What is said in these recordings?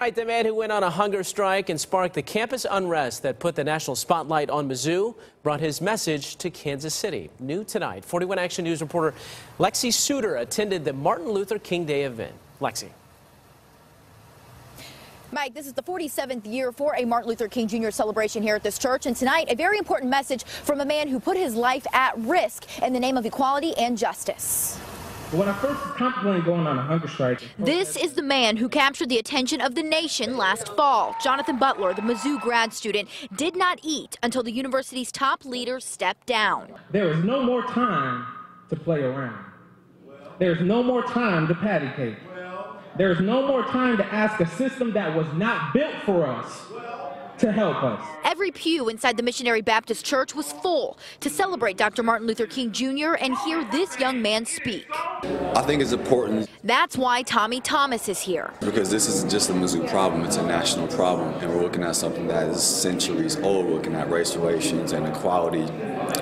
Right, the man who went on a hunger strike and sparked the campus unrest that put the national spotlight on Mizzou brought his message to Kansas City. New tonight, 41 Action News reporter Lexi Sutter attended the Martin Luther King Day event. Lexi. Mike, this is the 47th year for a Martin Luther King Jr. celebration here at this church. And tonight, a very important message from a man who put his life at risk in the name of equality and justice. When I first contemplated going on a hunger strike. This is the man who captured the attention of the nation last fall. Jonathan Butler, the Mizzou grad student, did not eat until the university's top leaders stepped down. There is no more time to play around. There's no more time to patty cake. There's no more time to ask a system that was not built for us to help us. Every pew inside the Missionary Baptist Church was full to celebrate Dr. Martin Luther King Jr. and hear this young man speak. I think it's important. That's why Tommy Thomas is here. Because this isn't just a Mizzou problem, it's a national problem. And we're looking at something that is centuries old. We're looking at race relations and equality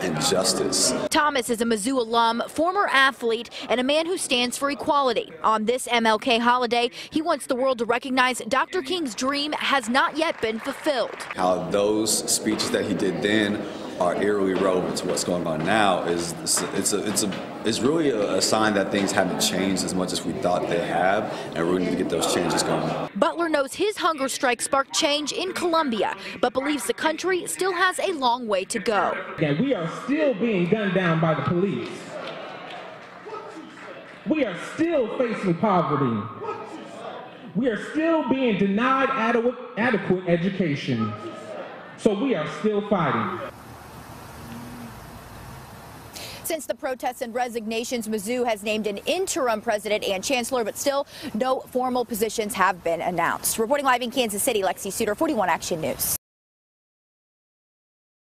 and justice. Thomas is a Mizzou alum, former athlete, and a man who stands for equality. On this MLK holiday, he wants the world to recognize Dr. King's dream has not yet been fulfilled. How those speeches that he did then are eerily relevant to what's going on now is it's a it's a it's really a, a, sign that things haven't changed as much as we thought they have, and we need to get those changes going. Butler knows his hunger strike sparked change in Columbia, but believes the country still has a long way to go. We are still being gunned down by the police. We are still facing poverty. We are still being denied adequate education. So we are still fighting. Since the protests and resignations, Mizzou has named an interim president and chancellor, but still no formal positions have been announced. Reporting live in Kansas City, Lexi Sutter, 41 Action News.